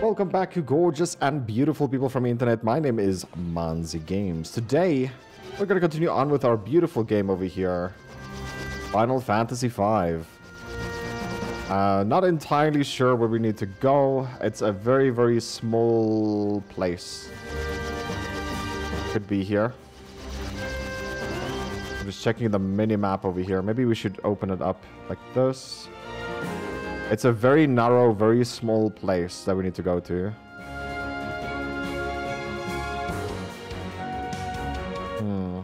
Welcome back, you gorgeous and beautiful people from the internet. My name is Monzy Games. Today, we're going to continue on with our beautiful game over here. Final Fantasy V. Uh, not entirely sure where we need to go. It's a very, very small place. Could be here. I'm just checking the mini-map over here. Maybe we should open it up like this. It's a very narrow, very small place that we need to go to. Hmm.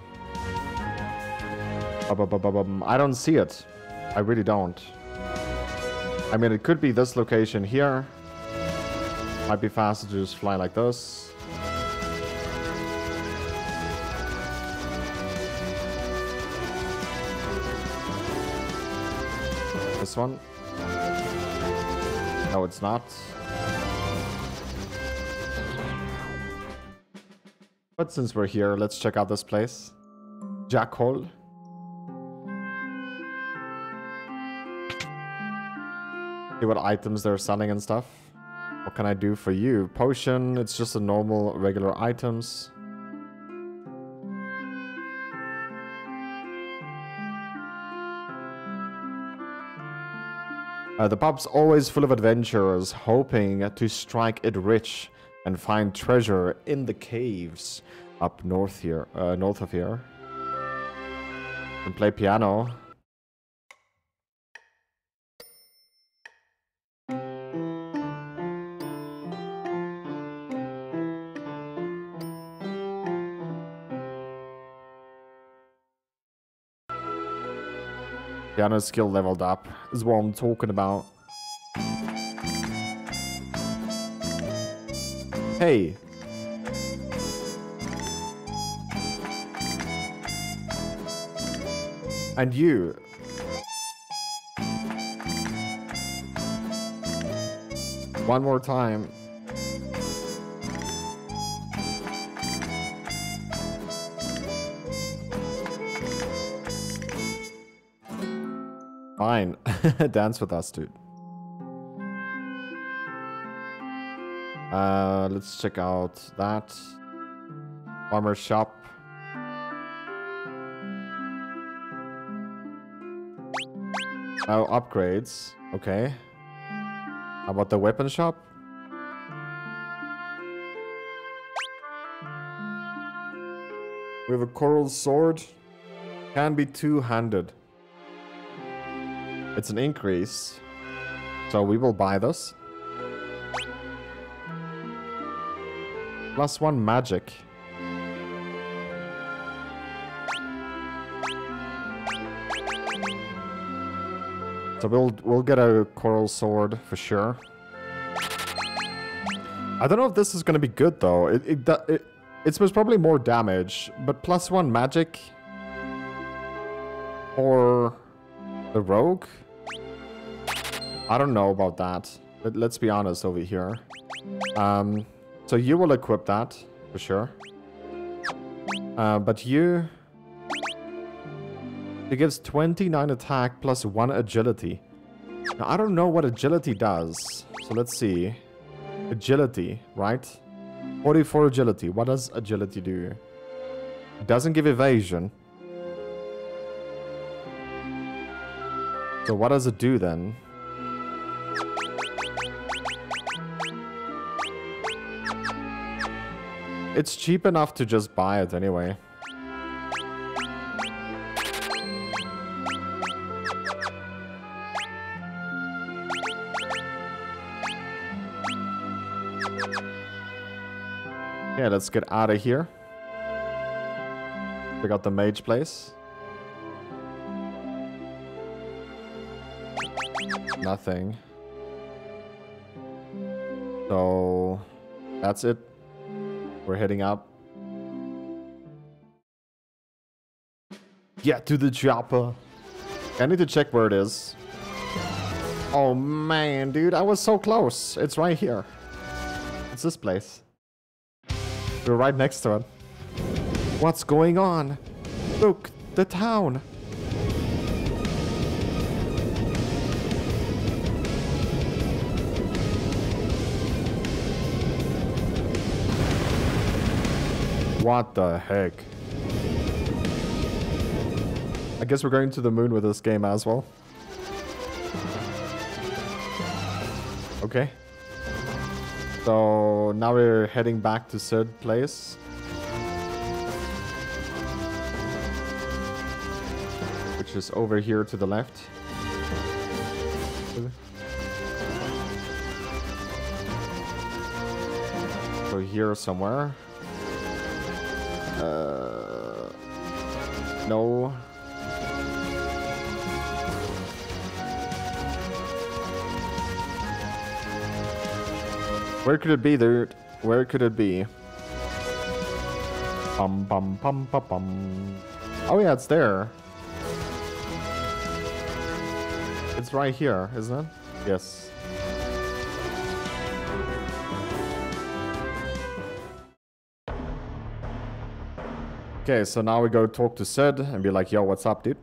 I don't see it. I really don't. I mean, it could be this location here. Might be faster to just fly like this. This one. No, it's not. But since we're here, let's check out this place. Jachol. See what items they're selling and stuff. What can I do for you? Potion, it's just a normal, regular items. Uh, the pub's always full of adventurers, hoping to strike it rich and find treasure in the caves up north here, uh, north of here. And play piano. Piano skill leveled up is what I'm talking about. Hey. And you. One more time. Fine. Dance with us, dude. Uh, let's check out that. Armor shop. Oh, upgrades. Okay. How about the weapon shop? We have a coral sword. Can be two-handed. It's an increase. So we will buy this. Plus one magic. So we'll we'll get a coral sword for sure. I don't know if this is gonna be good though. It it, it it's probably more damage, but plus one magic or the rogue. I don't know about that. Let, let's be honest over here. Um, so you will equip that, for sure. Uh, but you... It gives 29 attack plus 1 agility. Now, I don't know what agility does. So let's see. Agility, right? 44 agility. What does agility do? It doesn't give evasion. So what does it do then? It's cheap enough to just buy it anyway. Yeah, let's get out of here. We got the mage place. Nothing. So, that's it. We're heading up. Get to the chopper. I need to check where it is. Oh man, dude, I was so close. It's right here. It's this place. We're right next to it. What's going on? Look, the town. What the heck? I guess we're going to the moon with this game as well. Okay. So now we're heading back to third place. Which is over here to the left. So here somewhere. Uh, no. Where could it be, dude? Where could it be? Bum bum bum bum bum. Oh yeah, it's there. It's right here, isn't it? Yes. Okay, so now we go talk to Cid and be like, yo, what's up, dude?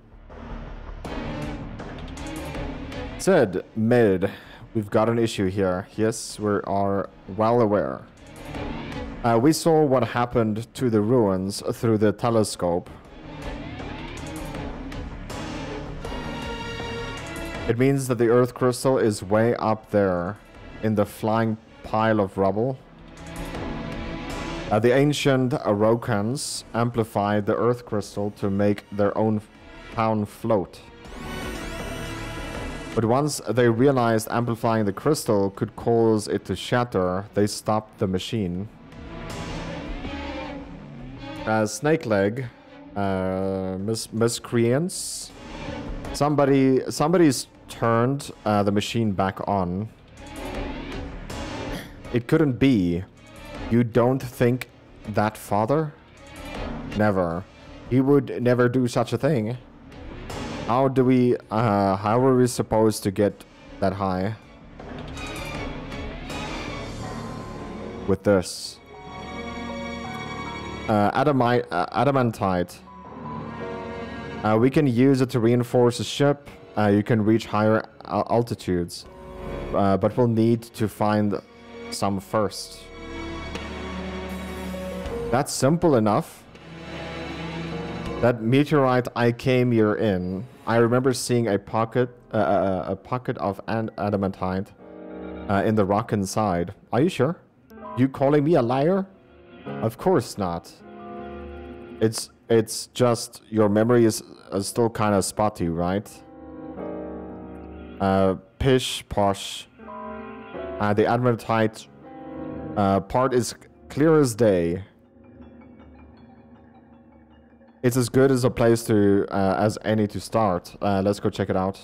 Cid, Mid. We've got an issue here. Yes, we are well aware. Uh, we saw what happened to the ruins through the telescope. It means that the Earth crystal is way up there in the flying pile of rubble. Uh, the ancient Ronkans amplified the Earth crystal to make their own town float. But once they realized amplifying the crystal could cause it to shatter, they stopped the machine. Uh, Snake Leg, uh, mis miscreants. Somebody, somebody's turned uh, the machine back on. It couldn't be. You don't think that father? Never. He would never do such a thing. How do we, uh, how are we supposed to get that high? With this. Uh, adamite, uh, adamantite. Uh, we can use it to reinforce a ship. Uh, you can reach higher altitudes. Uh, but we'll need to find some first. That's simple enough. That meteorite I came here in I remember seeing a pocket, uh, uh, uh, a pocket of adamantite uh, in the rock inside. Are you sure? You calling me a liar? Of course not. It's it's just your memory is uh, still kind of spotty, right? Uh, pish posh. Uh, the adamantite uh, part is clear as day. It's as good as a place to uh, as any to start. Uh, let's go check it out.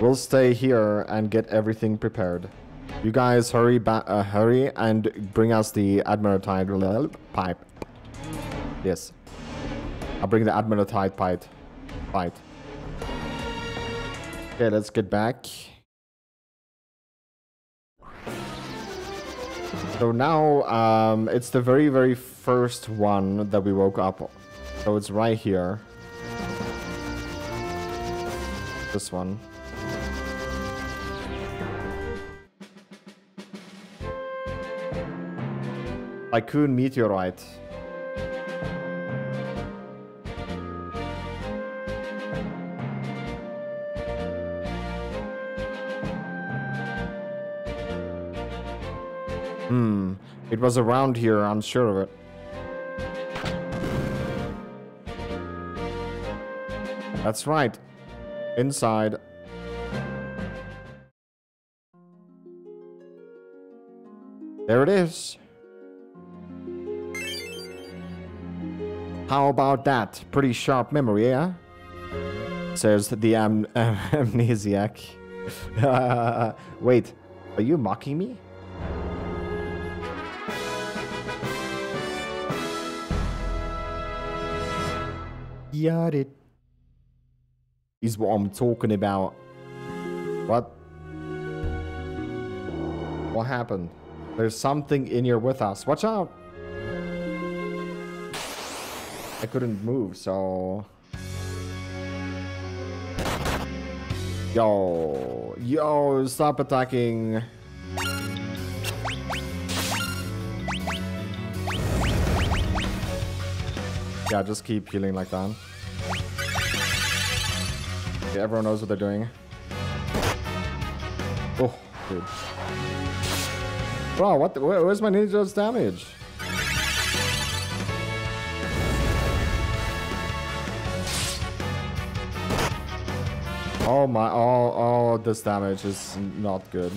We'll stay here and get everything prepared. You guys hurry back, uh, hurry and bring us the adamantite pipe. Yes. I'll bring the adamantite pipe. Pipe. Okay, let's get back. So now, um, it's the very, very first one that we woke up. So it's right here. This one. Tycoon Meteorite. It was around here, I'm sure of it. That's right. Inside. There it is. How about that? Pretty sharp memory, yeah? Says the am amnesiac. Wait, are you mocking me? got it. Is what I'm talking about. What? What happened? There's something in here with us. Watch out! I couldn't move, so... Yo! Yo, stop attacking! Yeah, just keep healing like that. Everyone knows what they're doing. Oh, dude. Bro, what? The, where, where's my ninja's damage? Oh my, all, all this damage is not good.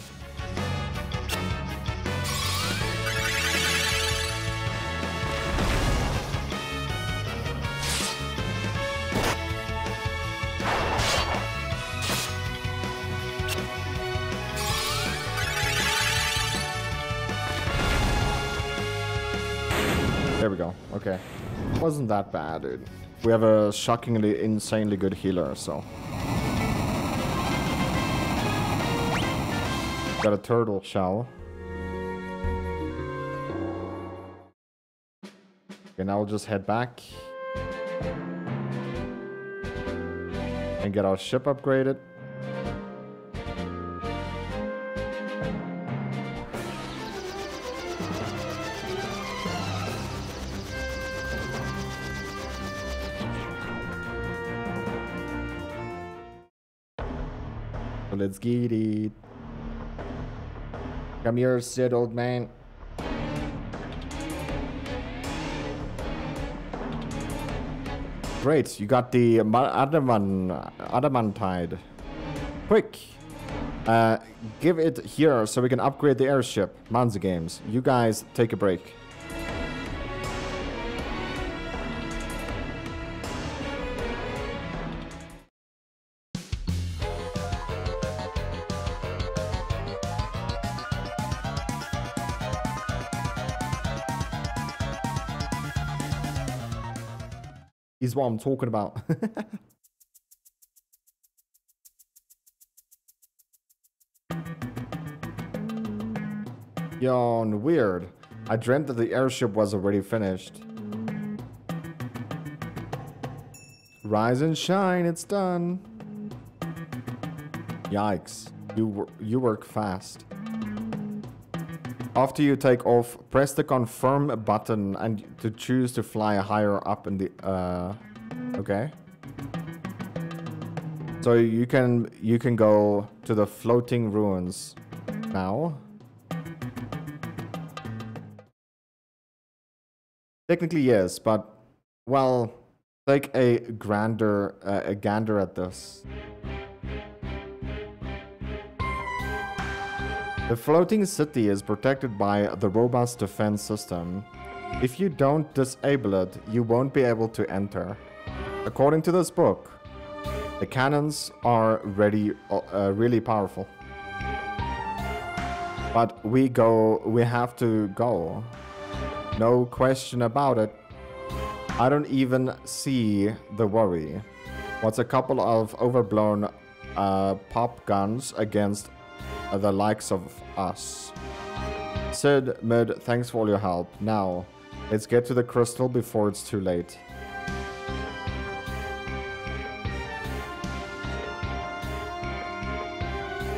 Wasn't that bad, dude. We have a shockingly, insanely good healer, so. Got a turtle shell. Okay, now we'll just head back. And get our ship upgraded. Let's get it. Come here, sit, old man. Great, you got the ma- adamant, adamantite. Quick, uh, give it here so we can upgrade the airship. Monzy Games, you guys take a break. Is what I'm talking about. Yawn, weird. I dreamt that the airship was already finished. Rise and shine, it's done. Yikes. You, you work fast. After you take off, press the confirm button and to choose to fly higher up in the uh okay. So you can you can go to the floating ruins now. Technically yes, but well, take a grander uh, a gander at this. The floating city is protected by the robust defense system. If you don't disable it, you won't be able to enter. According to this book, the cannons are ready, uh, really powerful. But we go, we have to go. No question about it. I don't even see the worry. What's a couple of overblown uh, pop guns against the likes of us. Cid, Mid, thanks for all your help. Now, let's get to the crystal before it's too late.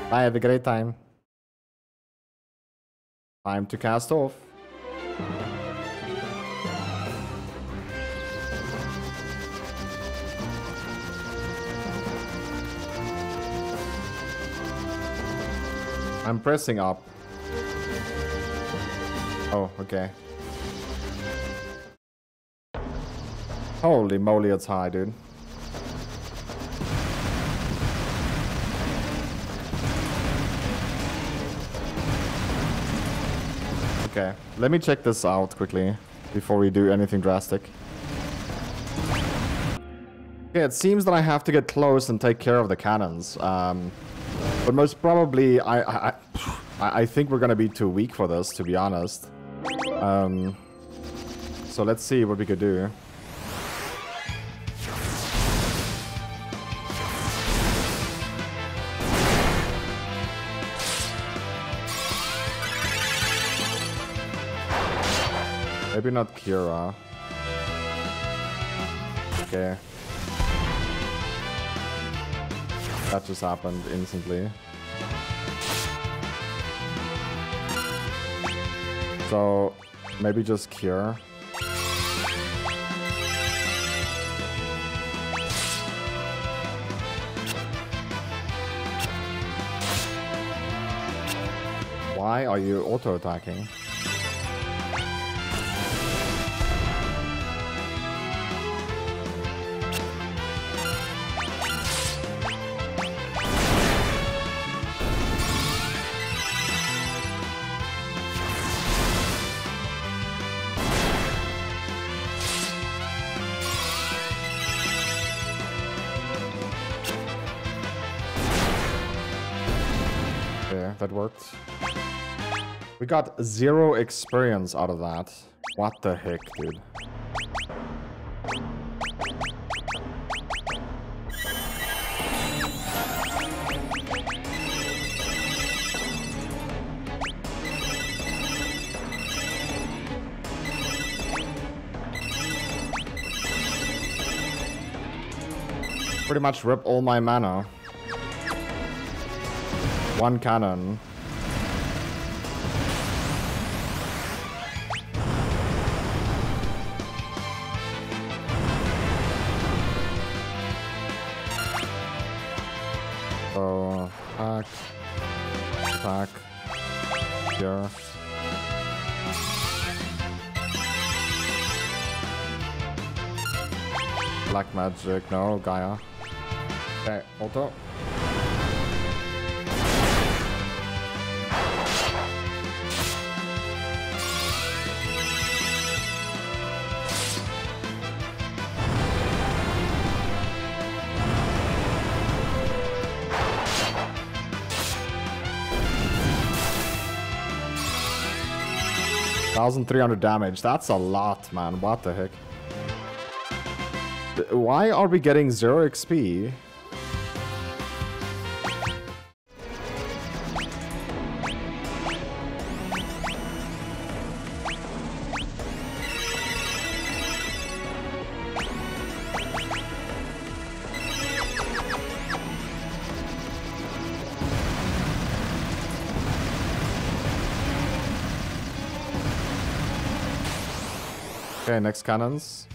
Bye, have a great time. Time to cast off. I'm pressing up. Oh, okay. Holy moly, it's high, dude. Okay, let me check this out quickly before we do anything drastic. Okay, it seems that I have to get close and take care of the cannons. Um, but most probably, I, I, I think we're gonna be too weak for this, to be honest. Um, so let's see what we could do. Maybe not Cura. Okay. That just happened instantly. So, maybe just Cure. Why are you auto-attacking? That worked. We got zero experience out of that. What the heck, dude? Pretty much rip all my mana. One cannon. Black magic, no, Gaia. Okay, auto. Thousand three hundred damage. That's a lot, man. What the heck? Why are we getting zero XP? Okay, next cannons.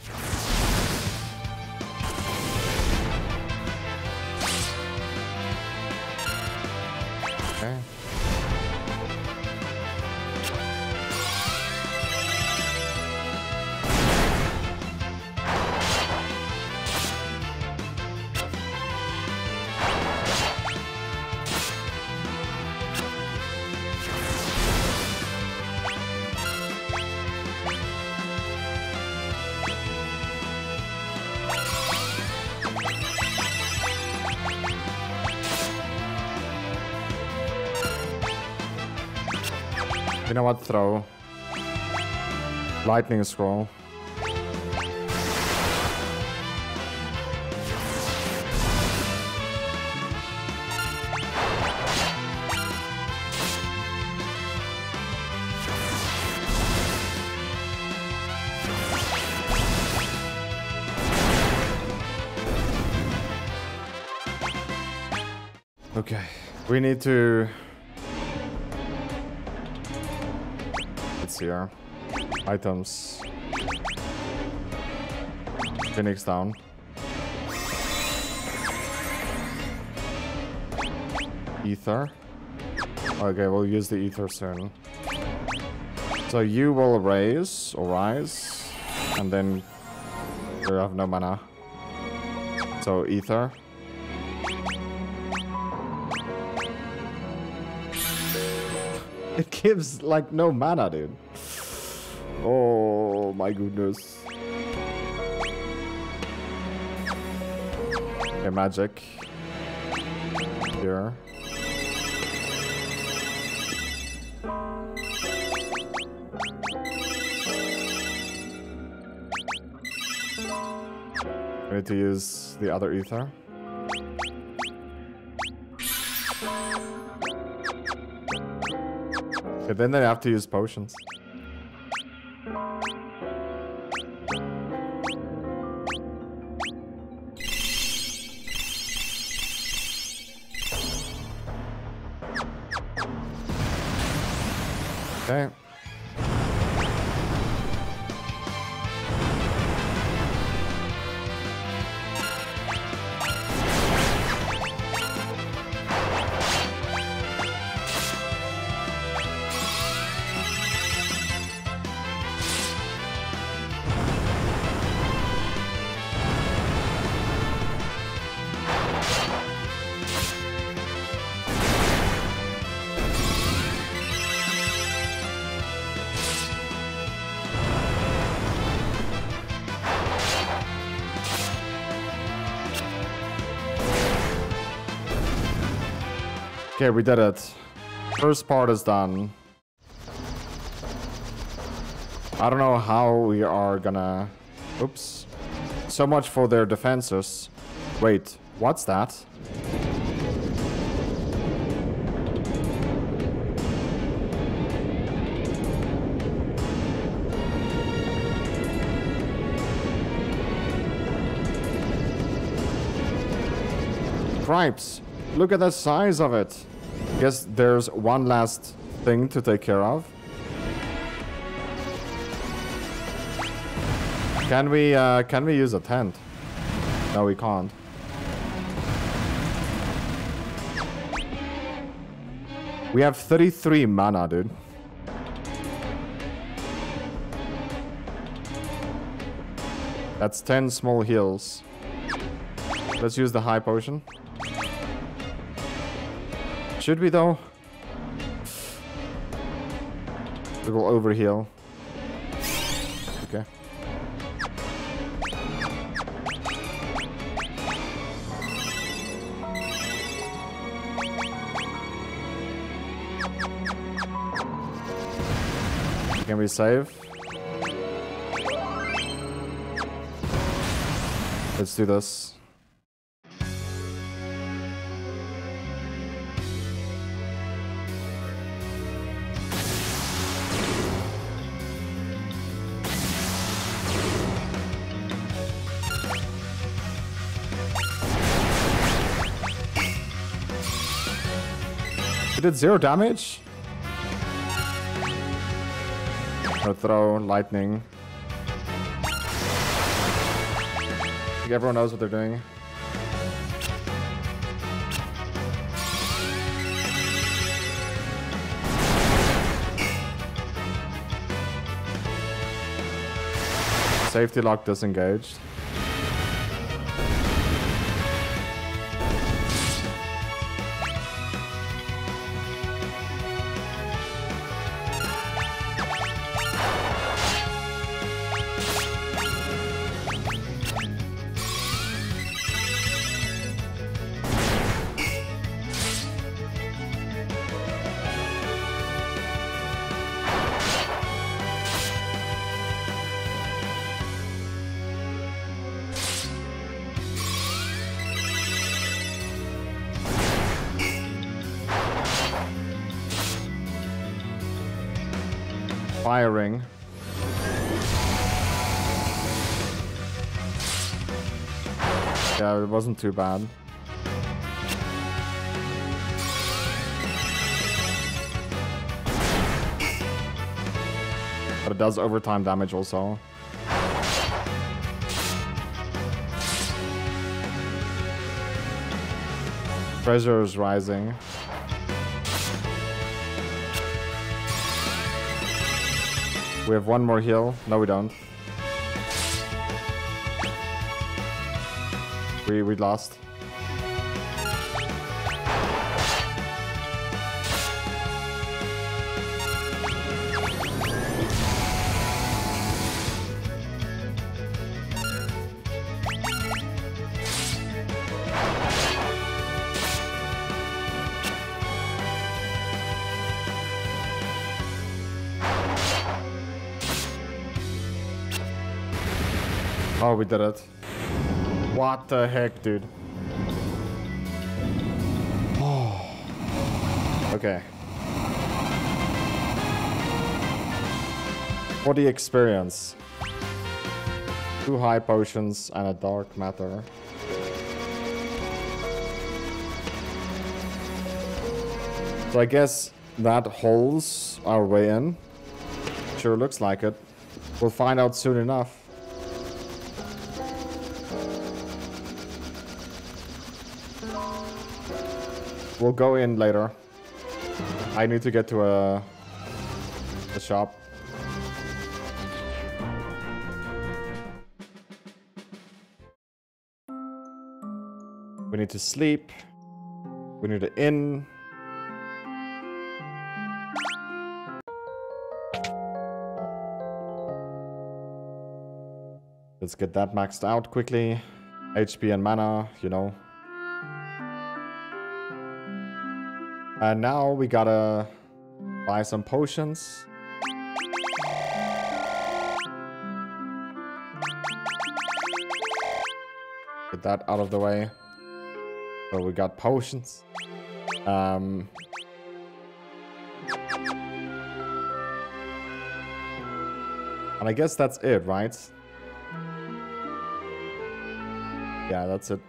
Throw. Lightning scroll. Okay, we need to Here. Items. Phoenix down. Ether. Okay, we'll use the ether soon. So you will raise or rise, and then you have no mana. So ether. It gives like no mana, dude. Oh my goodness. Okay, magic. Here. We need to use the other ether. Okay, then they have to use potions. Okay, we did it. First part is done. I don't know how we are gonna... Oops. So much for their defenses. Wait, what's that? Cripes. Look at the size of it. Guess there's one last thing to take care of. Can we, uh, can we use a tent? No, we can't. We have 33 mana, dude. That's 10 small heals. Let's use the high potion. Should we though? We will overheal. Okay. Can we save? Let's do this. Did zero damage? Or throw lightning. I think everyone knows what they're doing. Safety lock disengaged. Firing. Yeah, it wasn't too bad. But it does overtime damage also. Pressure is rising. We have one more heal. No, we don't. We we lost. We did it. What the heck, dude? Okay. For the experience. Two high potions and a dark matter. So I guess that holds our way in. Sure looks like it. We'll find out soon enough. We'll go in later. I need to get to a, a shop. We need to sleep. We need to inn. Let's get that maxed out quickly. HP and mana, you know. And now we gotta buy some potions. Get that out of the way. So we got potions. Um, and I guess that's it, right? Yeah, that's it.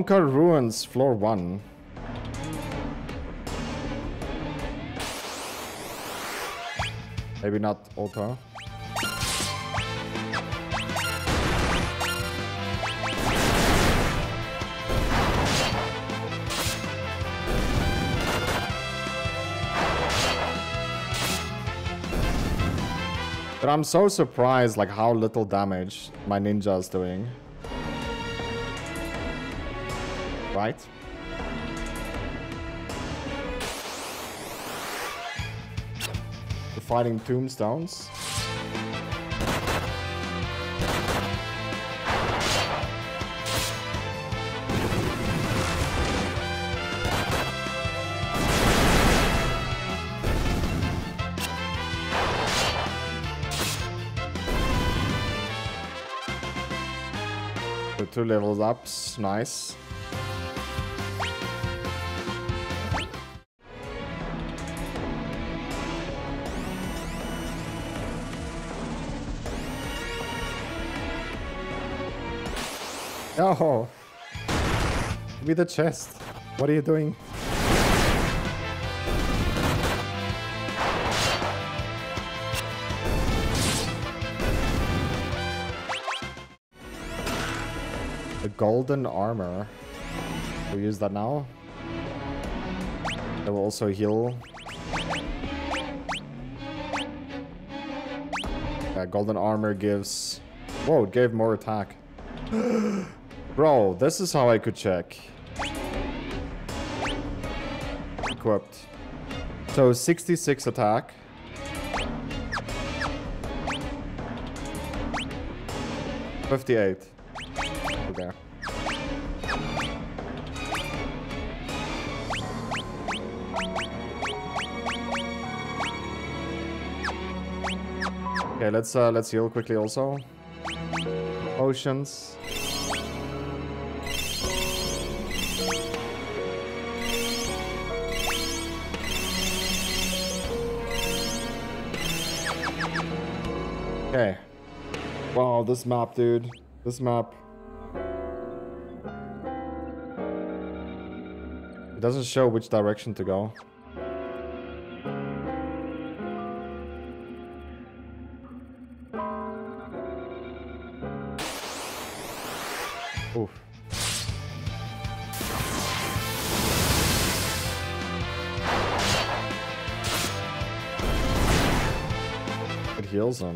Ronka Ruins, floor 1. Maybe not Ultra. But I'm so surprised like how little damage my ninja is doing. Right? We're fighting tombstones. Two levels ups, nice. Oh, give me the chest. What are you doing? The golden armor. We use that now. That will also heal. Yeah, golden armor gives... Whoa, it gave more attack. Bro, this is how I could check. Equipped. So 66 attack. Fifty-eight. Okay. Okay, let's uh, let's heal quickly also. Oceans. Okay. Wow, this map, dude. This map. It doesn't show which direction to go. Oh,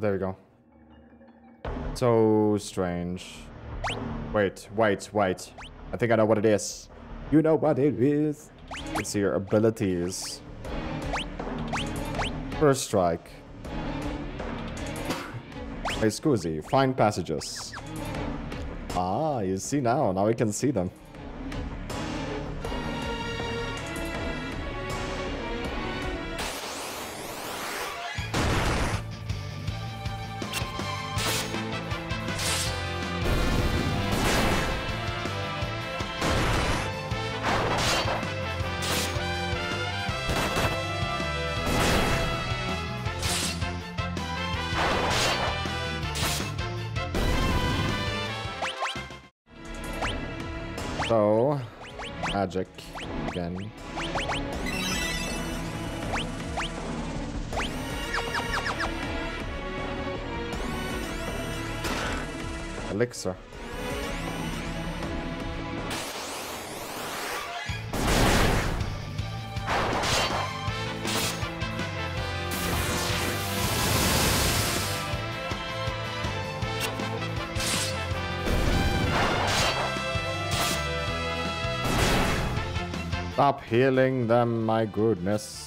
there we go. So strange. Wait, wait, wait. I think I know what it is. You know what it is. Let's see your abilities. First strike. Hey, Scoozy, find passages. Ah, you see now. Now we can see them. Magic. again. Elixir. Stop healing them, my goodness.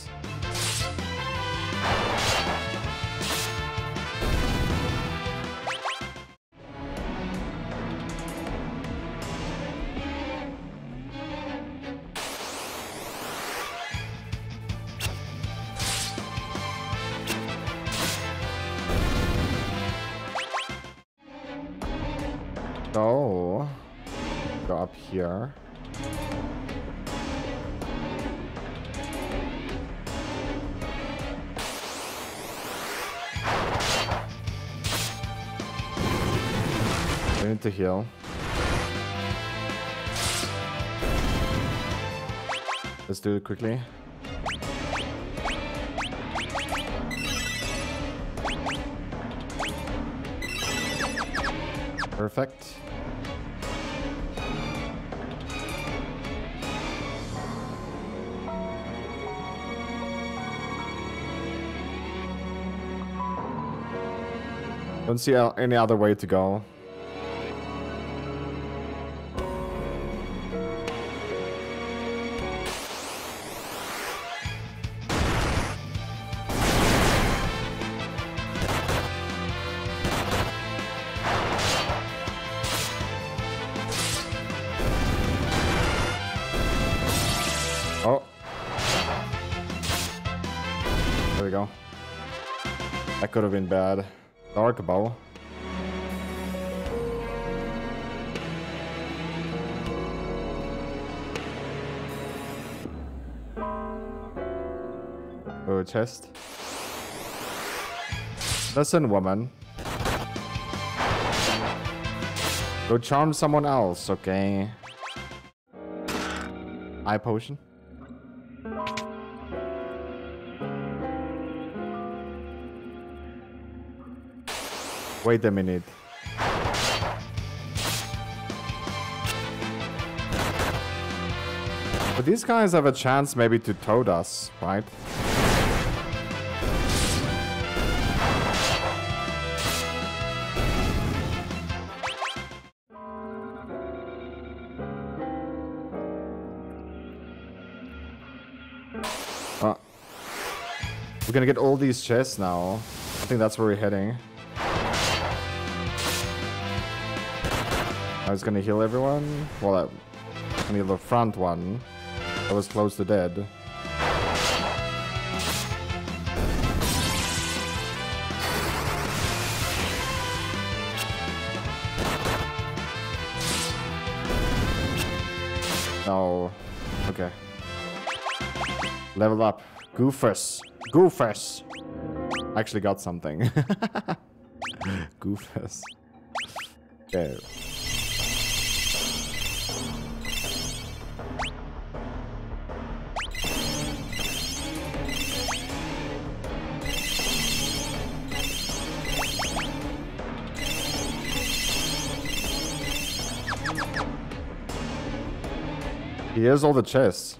Quickly. Perfect. Don't see any other way to go. That could have been bad. Dark bow. Oh, chest. Listen, woman. Go charm someone else, okay? Hi-Potion. Wait a minute. But these guys have a chance maybe to toad us, right? Uh, we're gonna get all these chests now. I think that's where we're heading. I was gonna heal everyone. Well, I I need the front one. I was close to dead. No. Okay. Level up. Goofus. Goofus. Actually got something. Goofus. Okay. Here's all the chests.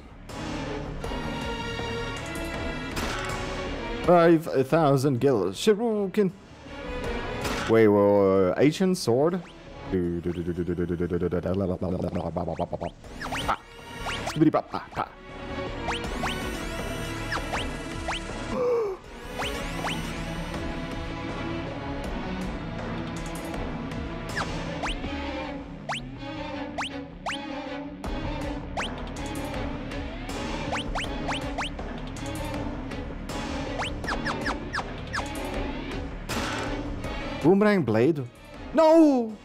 Five thousand gil. Shuriken. Wait, whoa, uh, ancient sword. Skibidi Boomerang blade? No!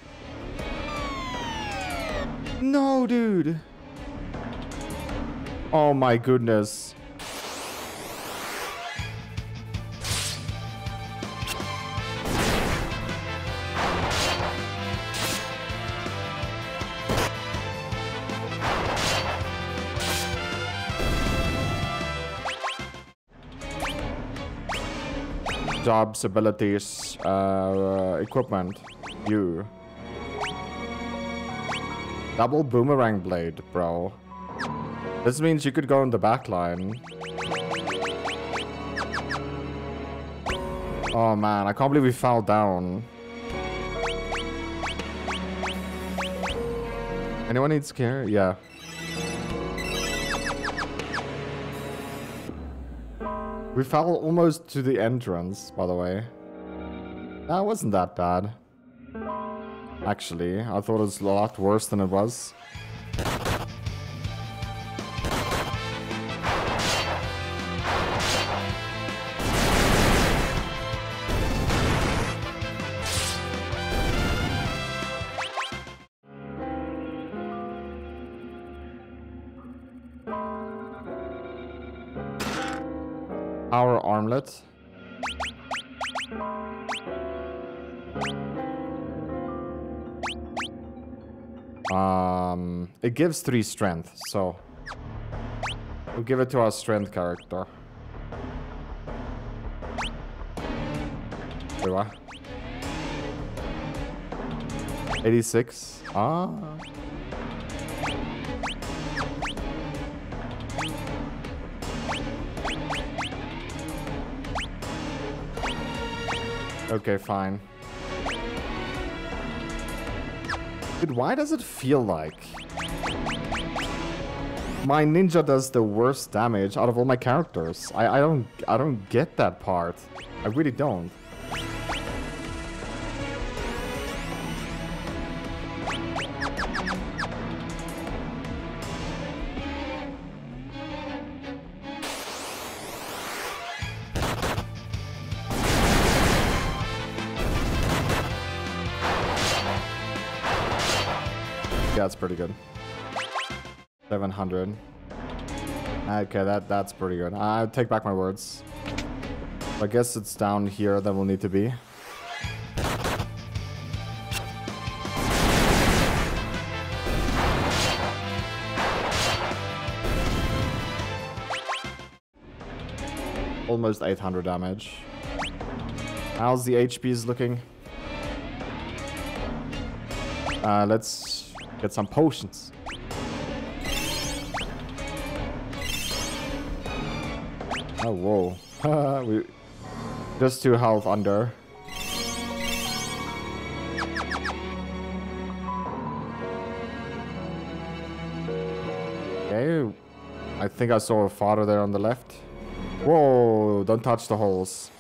No, dude. Oh my goodness. Jobs, abilities, uh, equipment. You. Double boomerang blade, bro. This means you could go in the back line. Oh man, I can't believe we fell down. Anyone need scare? Yeah. We fell almost to the entrance, by the way. That wasn't that bad. Actually, I thought it was a lot worse than it was. Armlet. Um, it gives three strength, so we'll give it to our strength character. What? 86. Ah. Okay, fine. Dude, why does it feel like my ninja does the worst damage out of all my characters? I, I don't I don't get that part. I really don't. Pretty good. 700. Okay, that that's pretty good. I take back my words. I guess it's down here that we'll need to be. Almost 800 damage. How's the HPs looking? Uh, let's get some potions. Oh, whoa. we, just two health under. Okay. I think I saw a father there on the left. Whoa, don't touch the holes.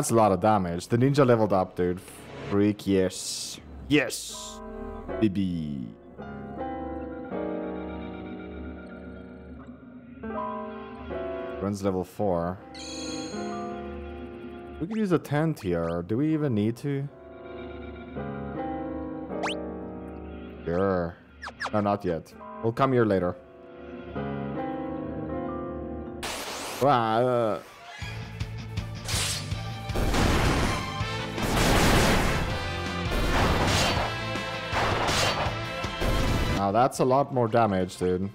That's a lot of damage. The ninja leveled up, dude. Freak, yes. Yes! Baby. Runs level 4. We could use a tent here. Do we even need to? Sure. No, not yet. We'll come here later. Wow. Uh, Now that's a lot more damage, dude.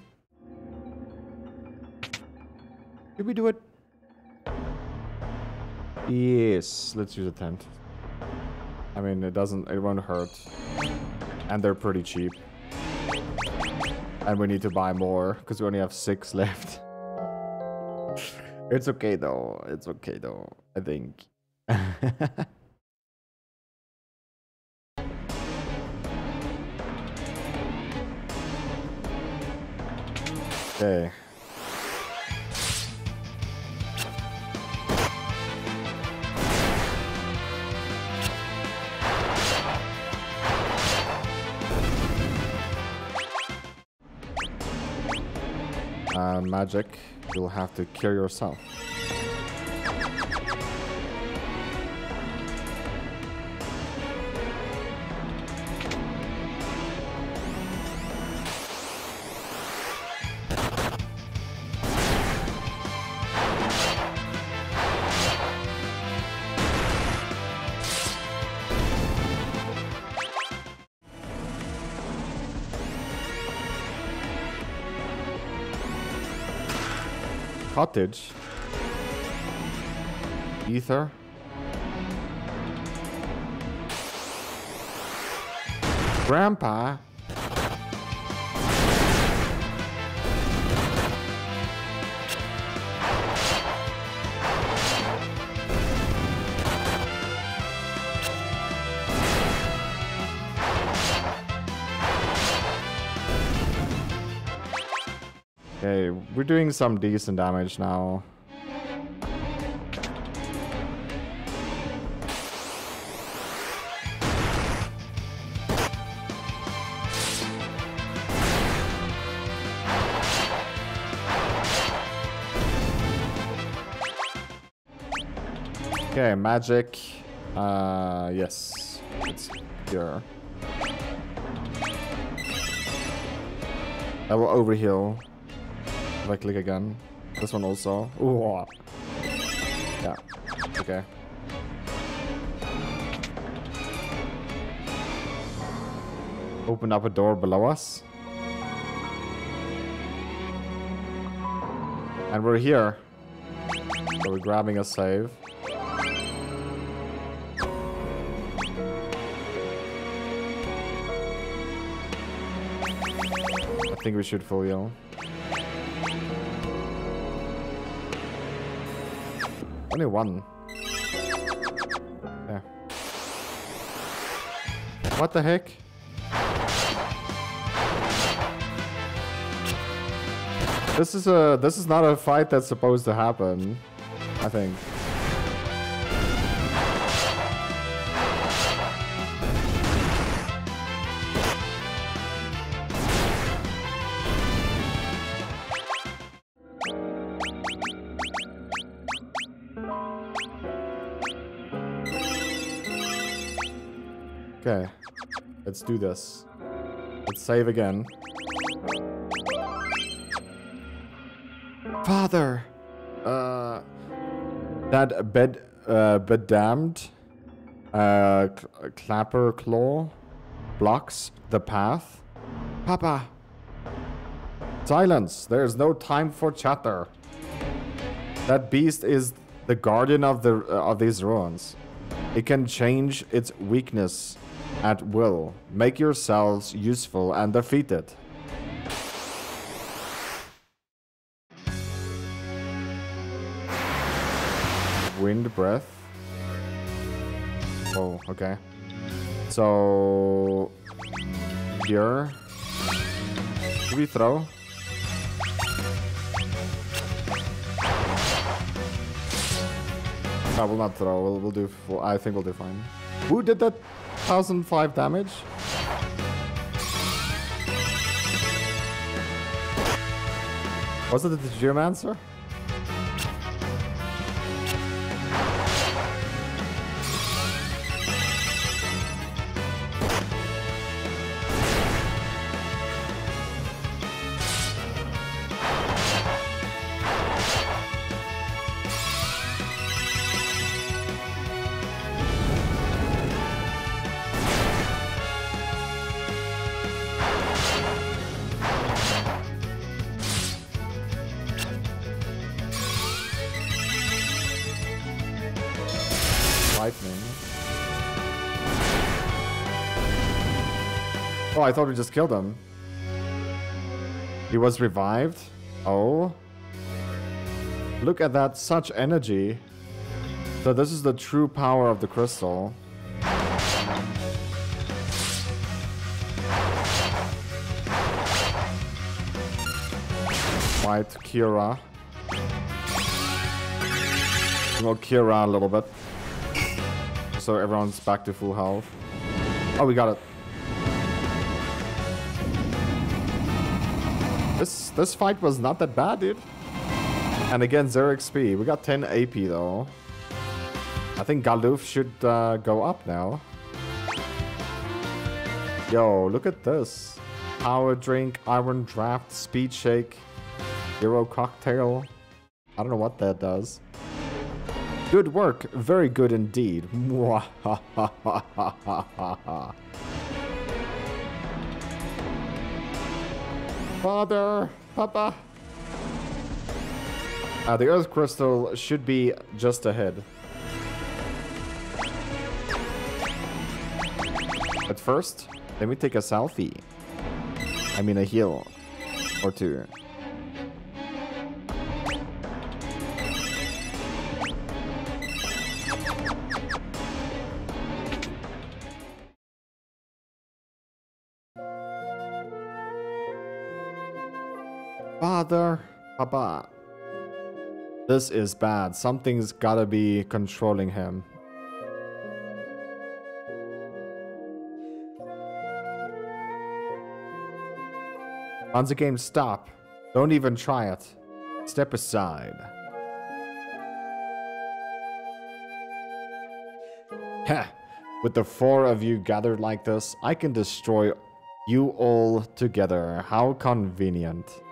Did we do it? Yes, let's use a tent. I mean, it doesn't, it won't hurt. And they're pretty cheap. And we need to buy more, because we only have six left. it's okay though, it's okay though, I think. Okay. Uh, magic, you'll have to cure yourself. Cottage. Ether. Grandpa. We're doing some decent damage now. Okay, magic. Uh, yes. It's here. I will overheal. If I click again. This one also. Ooh. Yeah. Okay. Open up a door below us. And we're here. So we're grabbing a save. I think we should full heal. Only one. Yeah. What the heck? This is a this is not a fight that's supposed to happen. I think. Do this. Let's save again. Father! Uh... That bed... Uh, bedamned... Uh... Cl clapper claw... Blocks the path. Papa! Silence! There is no time for chatter. That beast is the guardian of the uh, of these ruins. It can change its weakness at will. Make yourselves useful and defeat it. Wind breath. Oh, okay. So here. Do we throw? I will not throw. We'll, we'll do. I think we'll do fine. Who did that 1005 damage? Was it the Geomancer? I thought we just killed him. He was revived? Oh. Look at that, such energy. So this is the true power of the crystal. White Kira. Well, Kira a little bit. So everyone's back to full health. Oh, we got it. This fight was not that bad, dude. And again, 0 XP. We got 10 AP, though. I think Galuf should uh, go up now. Yo, look at this. Power drink, iron draft, speed shake, hero cocktail. I don't know what that does. Good work. Very good indeed. Father, Papa. Uh, the Earth Crystal should be just ahead. But first, let me take a selfie. I mean a heal. Or two. Father, Papa. This is bad. Something's gotta be controlling him. On the game, stop. Don't even try it. Step aside. Heh. With the four of you gathered like this, I can destroy you all together. How convenient.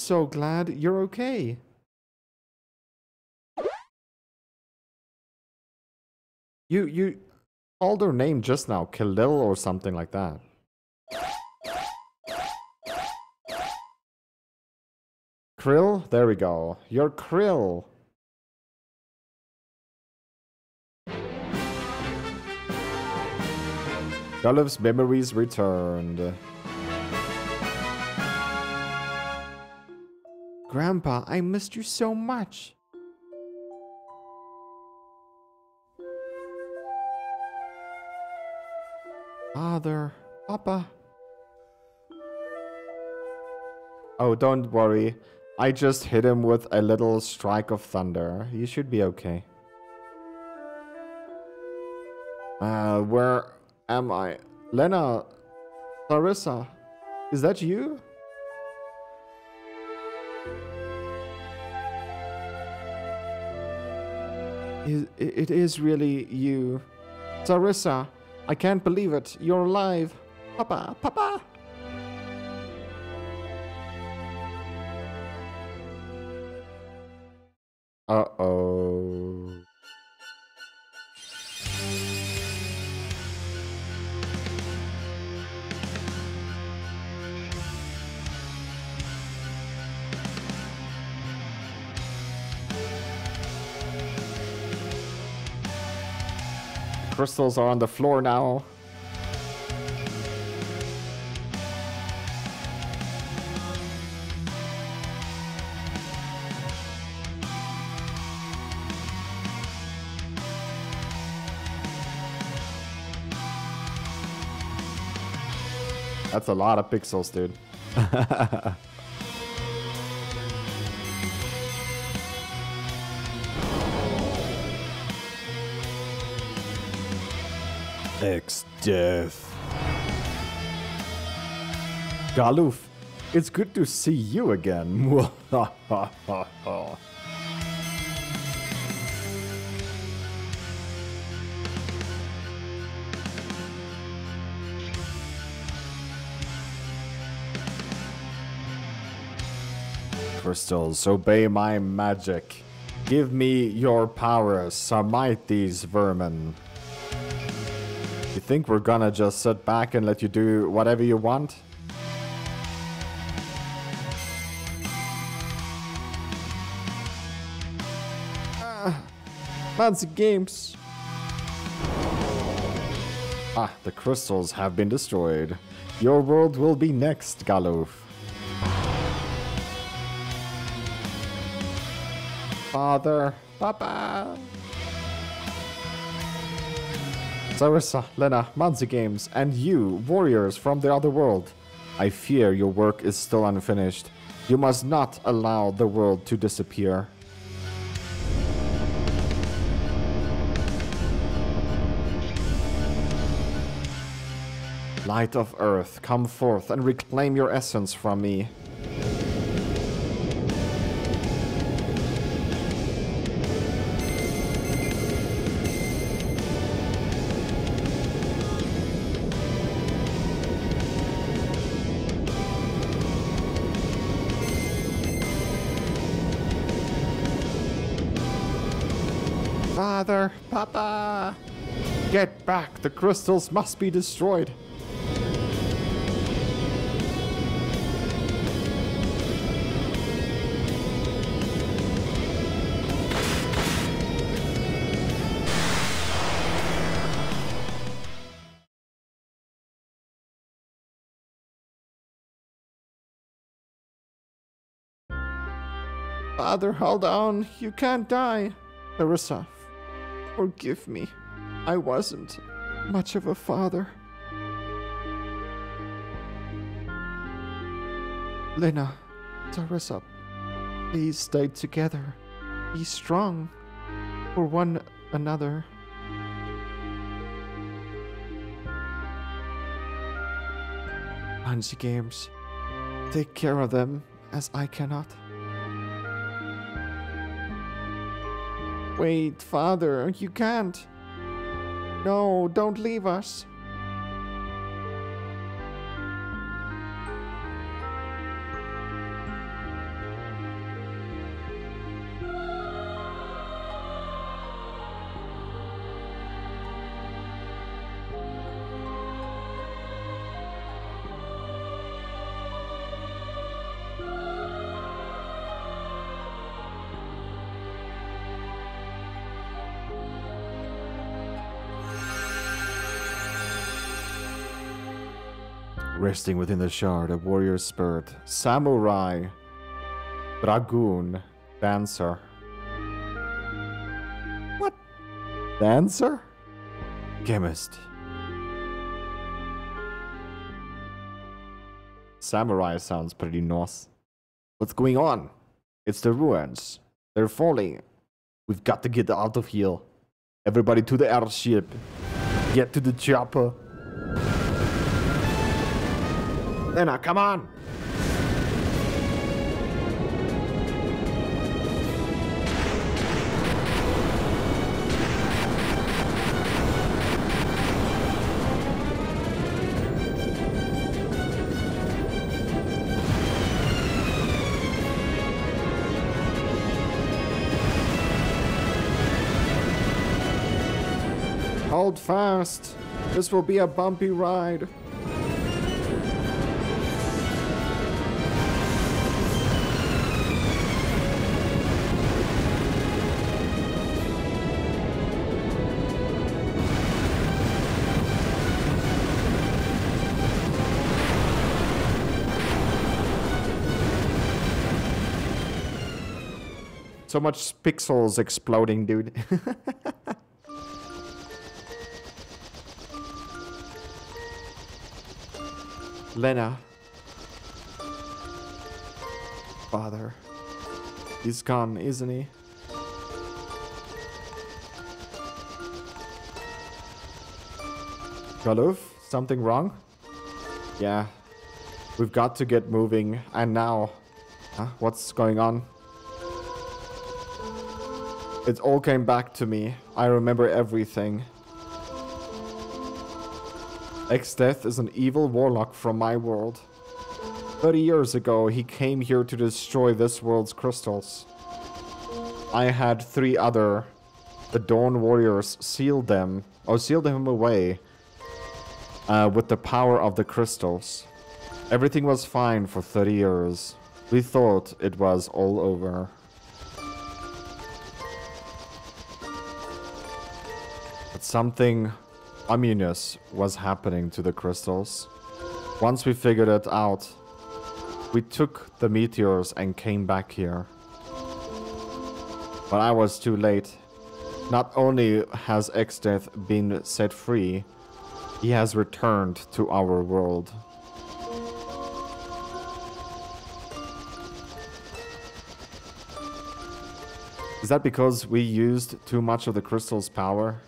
So glad you're okay. You, you called her name just now, Khalil or something like that. Krill? There we go. You're Krill. Galuf's memories returned. Grandpa, I missed you so much. Father, Papa. Oh, don't worry. I just hit him with a little strike of thunder. You should be okay. Uh, where am I? Lena, Larissa, is that you? It, is really you. Sarisa, I can't believe it. You're alive. Papa, Papa. Uh-oh. Crystals are on the floor now. That's a lot of pixels, dude. X Death. Galuf, it's good to see you again. Crystals, obey my magic. Give me your powers, smite these vermin. You think we're gonna just sit back and let you do whatever you want? Ah, fancy games. Ah, the crystals have been destroyed. Your world will be next, Galuf. Father, Papa. Sarisa, Lena, Monzy Games, and you, warriors from the other world. I fear your work is still unfinished. You must not allow the world to disappear. Light of Earth, come forth and reclaim your essence from me. Father, Papa! Get back! The crystals must be destroyed! Father, hold on. You can't die. Larissa, forgive me. I wasn't much of a father. Lena, Larissa, please stay together. Be strong for one another. Monzy Games, take care of them as I cannot. Wait, father, you can't. No, don't leave us. Resting within the shard, a warrior spirit, samurai, dragoon, dancer. What? Dancer? Chemist. Samurai sounds pretty Norse. What's going on? It's the ruins. They're falling. We've got to get out of here. Everybody to the airship. Get to the chopper. Lena, come on! Hold fast. This will be a bumpy ride. So much pixels exploding, dude. Lena. Father. He's gone, isn't he? Galuf, something wrong? Yeah. We've got to get moving. And now. Huh? What's going on? It all came back to me. I remember everything. Exdeath is an evil warlock from my world. 30 years ago, he came here to destroy this world's crystals. I had three other, the Dawn Warriors, sealed them, or sealed them away uh, with the power of the crystals. Everything was fine for 30 years. We thought it was all over. but something ominous was happening to the crystals. Once we figured it out, we took the meteors and came back here. But I was too late. Not only has Exdeath been set free, he has returned to our world. Is that because we used too much of the crystal's power?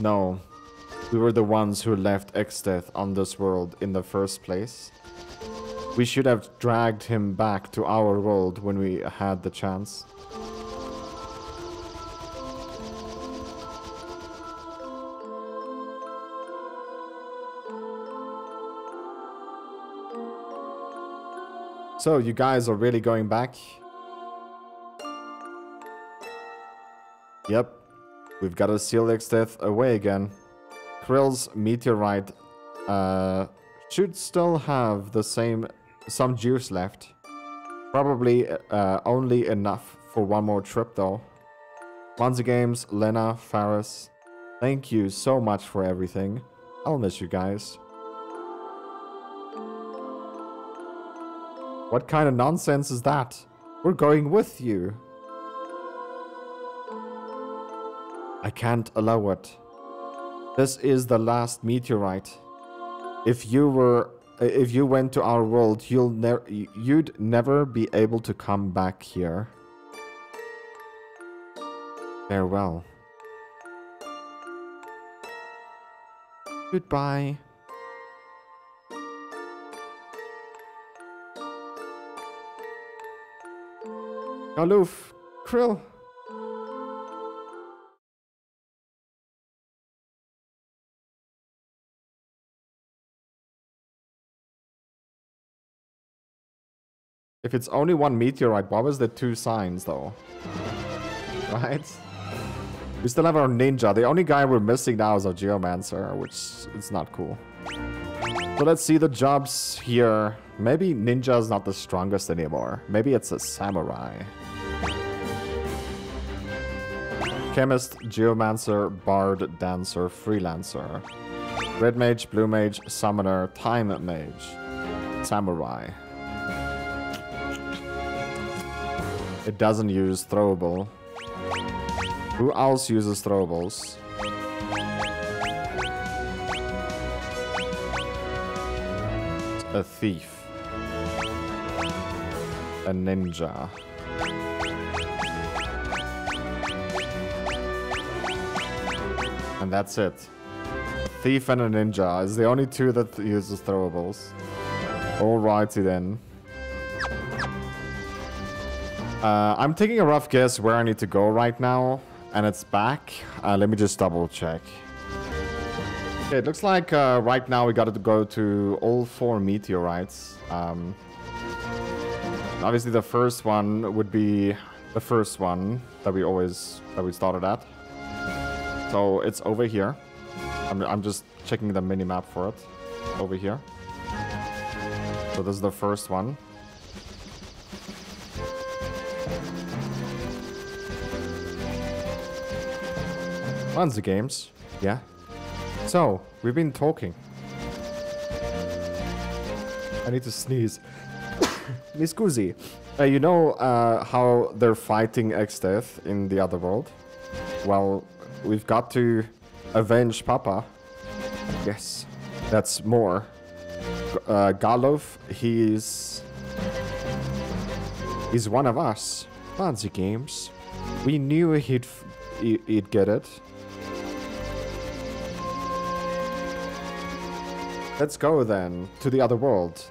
No. We were the ones who left Exdeath on this world in the first place. We should have dragged him back to our world when we had the chance. So, you guys are really going back? Yep. We've got to seal Exdeath away again. Krill's meteorite uh, should still have the same some juice left. Probably uh, only enough for one more trip though. Monzy Games, Lena, Faris, thank you so much for everything. I'll miss you guys. What kind of nonsense is that? We're going with you. I can't allow it. This is the last meteorite. If you were if you went to our world, you'll never you'd never be able to come back here. Farewell. Goodbye. Galuf, Krill. If it's only one meteorite, why was there two signs though? Right? We still have our ninja. The only guy we're missing now is our geomancer, which is not cool. So let's see the jobs here. Maybe ninja is not the strongest anymore. Maybe it's a samurai. Chemist, Geomancer, Bard, Dancer, Freelancer. Red Mage, Blue Mage, Summoner, Time Mage. Samurai. It doesn't use throwable. Who else uses throwables? A thief. A ninja. And that's it. Thief and a ninja is the only two that uses throwables. Alrighty then. Uh, I'm taking a rough guess where I need to go right now, and it's back. Uh, let me just double check. Okay, it looks like uh, right now we got to go to all four meteorites. Um, obviously, the first one would be the first one that we always that we started at. So it's over here. I'm, I'm just checking the mini map for it. Over here. So this is the first one. Monzy Games. Yeah. So, we've been talking. I need to sneeze. Mi scusi. Uh, you know uh, how they're fighting Exdeath in the other world? Well, we've got to avenge Papa. Yes, that's more. Uh, Galuf, he's... He's one of us. Monzy Games. We knew he'd, he'd get it. Let's go then, to the other world.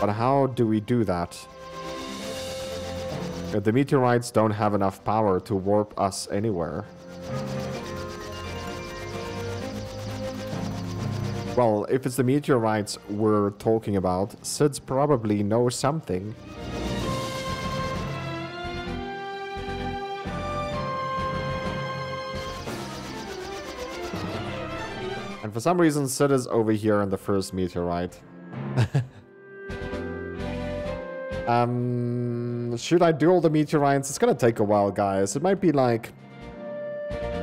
But how do we do that? The meteorites don't have enough power to warp us anywhere. Well, if it's the meteorites we're talking about, Cid's probably knows something. Some reason, Cid is over here in the first meteorite. um, should I do all the meteorites? It's gonna take a while, guys. It might be like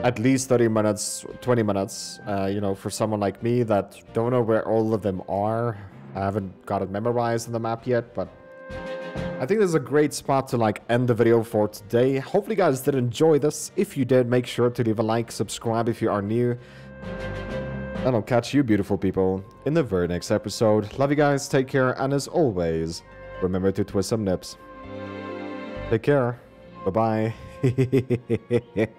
at least 30 minutes, 20 minutes, uh, you know, for someone like me that don't know where all of them are. I haven't got it memorized in the map yet, but I think this is a great spot to like end the video for today. Hopefully you guys did enjoy this. If you did, make sure to leave a like, subscribe if you are new. And I'll catch you, beautiful people, in the very next episode. Love you guys, take care, and as always, remember to twist some nips. Take care. Bye bye.